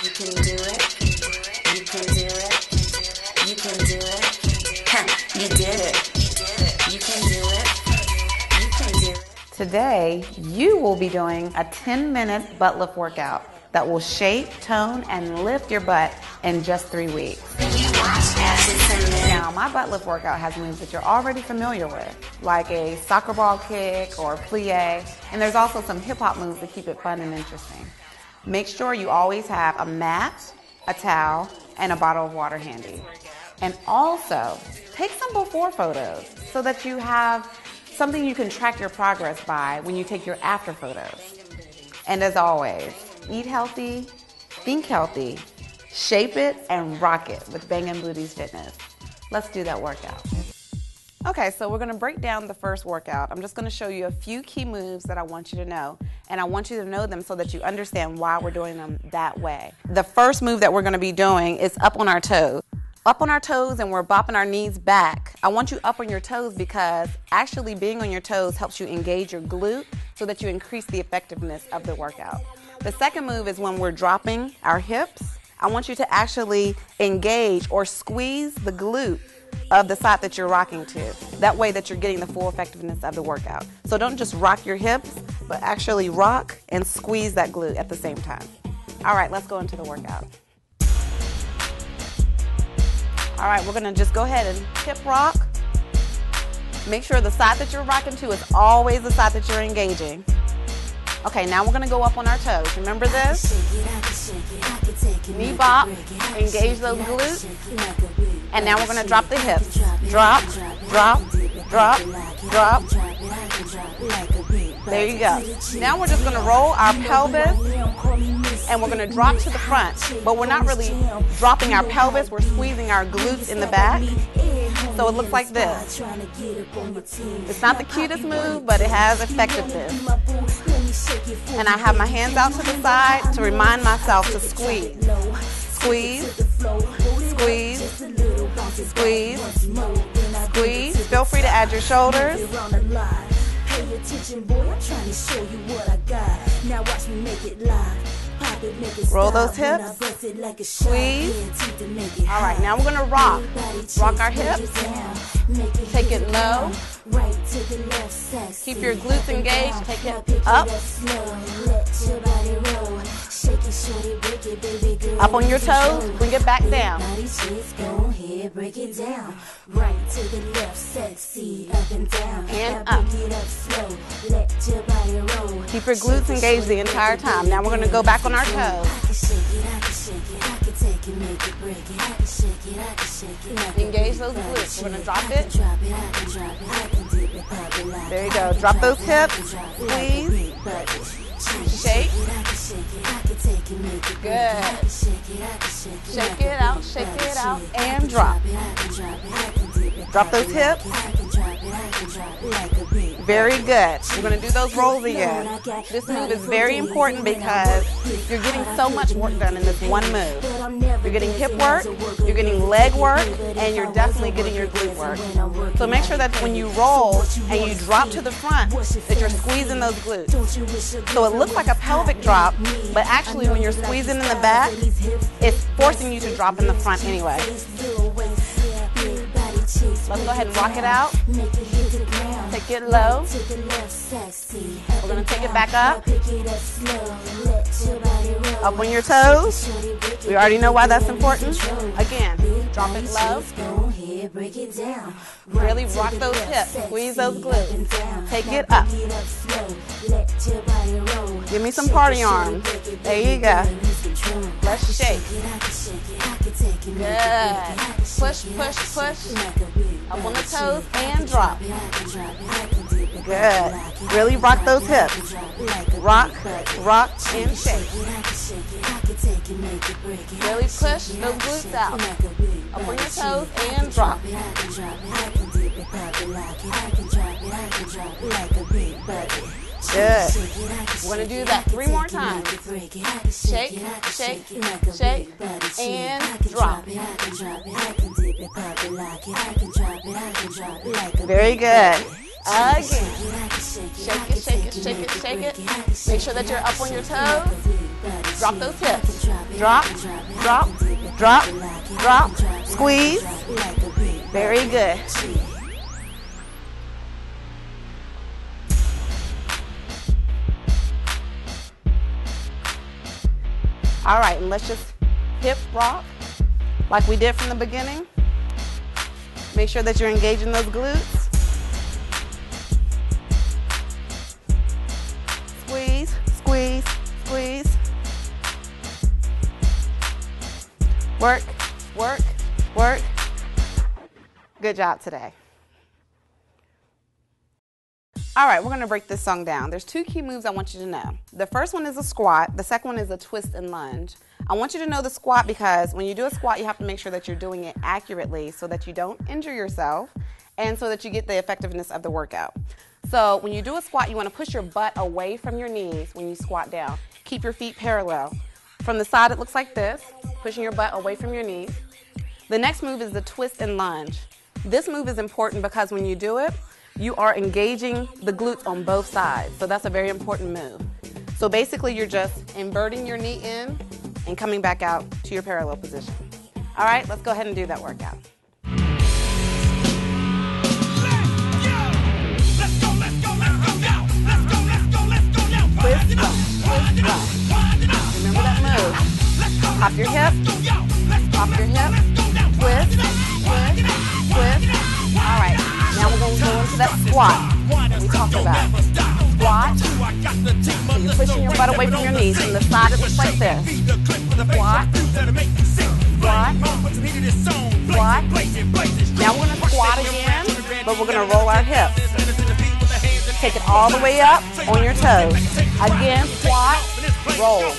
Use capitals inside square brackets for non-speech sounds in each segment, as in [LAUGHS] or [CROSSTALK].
You can do it. You can do it. You can do it. You did it. You can do it. You can do it. Today, you will be doing a 10 minute butt lift workout that will shape, tone, and lift your butt in just three weeks. Now, my butt lift workout has moves that you're already familiar with, like a soccer ball kick or plie, and there's also some hip hop moves to keep it fun and interesting. Make sure you always have a mat, a towel, and a bottle of water handy. And also, take some before photos so that you have something you can track your progress by when you take your after photos. And as always, eat healthy, think healthy, shape it, and rock it with Bangin' Booties Fitness. Let's do that workout. Okay, so we're gonna break down the first workout. I'm just gonna show you a few key moves that I want you to know, and I want you to know them so that you understand why we're doing them that way. The first move that we're gonna be doing is up on our toes. Up on our toes, and we're bopping our knees back. I want you up on your toes because actually being on your toes helps you engage your glute so that you increase the effectiveness of the workout. The second move is when we're dropping our hips. I want you to actually engage or squeeze the glute of the side that you're rocking to. That way that you're getting the full effectiveness of the workout. So don't just rock your hips, but actually rock and squeeze that glute at the same time. All right, let's go into the workout. All right, we're gonna just go ahead and hip rock. Make sure the side that you're rocking to is always the side that you're engaging. Okay, now we're gonna go up on our toes. Remember this? Knee bop, engage those glutes. And now we're gonna drop the hips. Drop, drop, drop, drop. There you go. Now we're just gonna roll our pelvis and we're gonna drop to the front. But we're not really dropping our pelvis, we're squeezing our glutes in the back. So it looks like this. It's not the cutest move, but it has effectiveness. And I have my hands out to the side to remind myself to squeeze. Squeeze, squeeze, squeeze, squeeze. Feel free to add your shoulders. Pay attention, boy, I'm trying to show you what I got. Now watch me make it live. Roll those hips. Squeeze. to All right, now we're gonna rock. Rock our hips. Take it low. to. Keep your glutes engaged. Take it up. up. On your toes, bring it back down. Right to the left, sexy. Up and down. And up. Your glutes engaged the entire time. Now we're gonna go back on our toes. I can shake it, I can shake it, I can take it, make it, break it. I can shake it, I can shake it. I can Engage those glutes. We're drop it. drop it, I can drop it, I can dip it, pop it like There you go. Drop those it, I can hips. drop it like a Squeeze. Shake. it, I can shake it, I can take it, make it, break it. I Good. shake it, I can shake it. Shake like a it out, shake it out, and drop. it, I can drop it, I can dip it, Drop pop those hips. Very good. We're gonna do those rolls again. This move is very important because you're getting so much work done in this one move. You're getting hip work, you're getting leg work, and you're definitely getting your glute work. So make sure that when you roll and you drop to the front, that you're squeezing those glutes. So it looks like a pelvic drop, but actually when you're squeezing in the back, it's forcing you to drop in the front anyway. Let's go ahead and rock it out. Take it low. We're gonna take it back up. Up on your toes. We already know why that's important. Again, drop it low. Ahead, break it down. Really rock those hips. Squeeze those glutes. Take it up. Your body roll. Give me some party arms. There you go. Let's shake. Good. Push, push, push. Up on the toes and drop. Good. Really rock those hips. Rock, rock, and shake. Really push those glutes out. Up on your toes and drop. it. Good. We're going to do that three more times. Shake, shake, shake, and drop. Very good. Again. Shake it, shake it, shake it, shake it. Make sure that you're up on your toes. Drop those hips. drop, drop, drop, drop, squeeze. Very good. All right, and let's just hip rock like we did from the beginning. Make sure that you're engaging those glutes. Squeeze, squeeze, squeeze. Work, work, Good job today. All right, we're gonna break this song down. There's two key moves I want you to know. The first one is a squat, the second one is a twist and lunge. I want you to know the squat because when you do a squat, you have to make sure that you're doing it accurately so that you don't injure yourself and so that you get the effectiveness of the workout. So when you do a squat, you wanna push your butt away from your knees when you squat down. Keep your feet parallel. From the side, it looks like this, pushing your butt away from your knees. The next move is the twist and lunge. This move is important because when you do it, you are engaging the glutes on both sides. So that's a very important move. So basically, you're just inverting your knee in and coming back out to your parallel position. All right, let's go ahead and do that workout. Remember that move. Pop your hip, pop your hip, twist, twist, All right, now we're going to go into that squat we talked about. Squat. So you're pushing your butt away from your knees. From the side, it looks like this. Squat. Squat. Squat. Now we're going to squat again, but we're going to roll our hips. Take it all the way up on your toes. Again, squat, roll.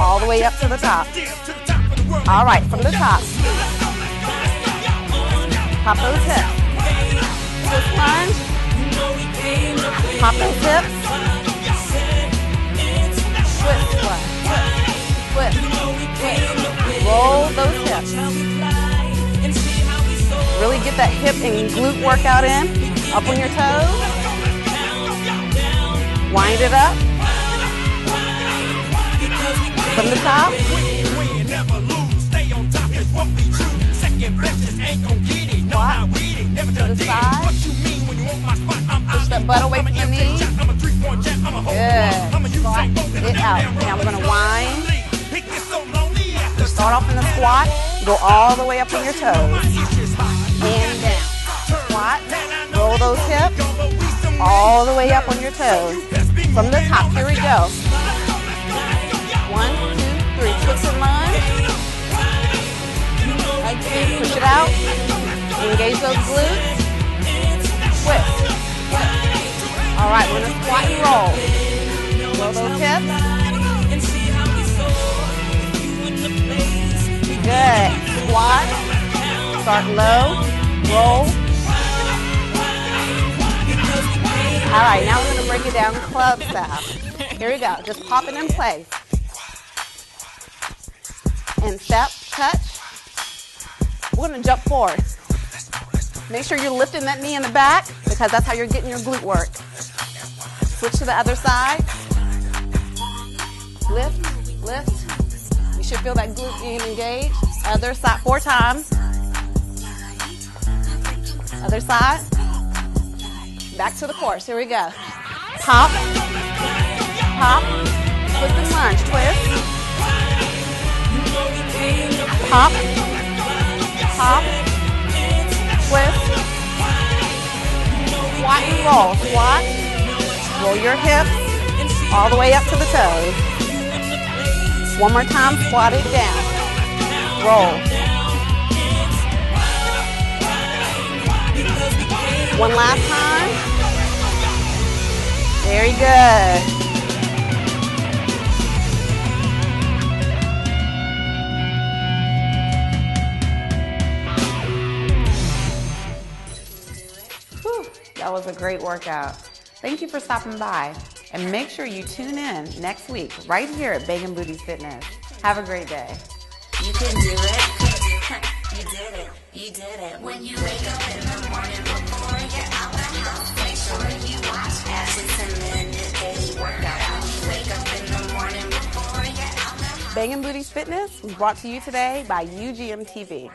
All the way up to the top. All right, from the top. Pop those hips. Twist lunge. Pop those hips. Twist lunge. Twist. Twist. Roll those hips. Really get that hip and glute workout in. Up on your toes. Wind it up. From the top. Butt away from your knees. Good. Squat it out. Now we're going to wind. Start off in the squat. Go all the way up on your toes. And down. Squat. Roll those hips. All the way up on your toes. From the top. Here we go. One, two, three. Twist and lunge. Again. Push it out. Engage those glutes. Twist. All right, we're gonna squat and roll. Roll those hips. Good. Squat. Start low. Roll. All right, now we're gonna break it down club style. Here we go. Just pop it in place. And step, touch. We're gonna jump forward. Make sure you're lifting that knee in the back because that's how you're getting your glute work. Switch to the other side. Lift, lift. You should feel that glute being engaged. Other side, four times. Other side. Back to the course. Here we go. Pop, pop, twist and lunge. Twist, pop, pop, twist, squat and roll. Squat, roll your hips all the way up to the toes. One more time, squat it down. Roll. One last time. Very good. Whew, that was a great workout. Thank you for stopping by. And make sure you tune in next week right here at Bangin' Booties Fitness. Have a great day. You can do it. [LAUGHS] You did it. You did it. When you wake up in the morning before you're out the house, make sure you wash ass. It's a minute daily workout. When you wake up in the morning before you're out the house. Bangin' Booties Fitness was brought to you today by UGM TV.